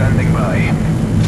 standing by.